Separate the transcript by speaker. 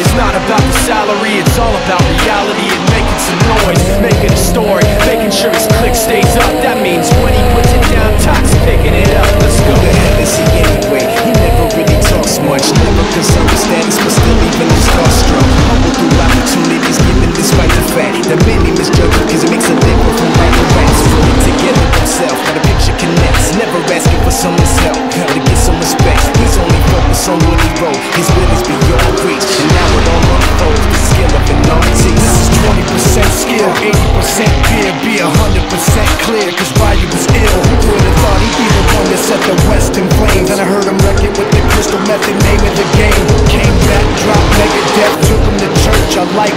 Speaker 1: It's not about the salary, it's all about reality and making some noise, making a story, making sure his click stays up. That means when he puts it down, Tak's picking it up. Let's go.
Speaker 2: Who the is he anyway? He never really talks much, never concerned status, but still even him starstruck. Humble through opportunities given despite the fact that many misjudge him cause it makes a difference from writing raps. Fully together himself, got a picture connects, never asking for someone's help to get some respect. He's only focused on what he wrote, his 80% fear, be 100% clear, cause Ryu was ill. Who would've thought he'd be the one that set the West in flames? And I heard him wreck it with the Crystal Method, name of the game. Came back, dropped mega death, took him to church. I like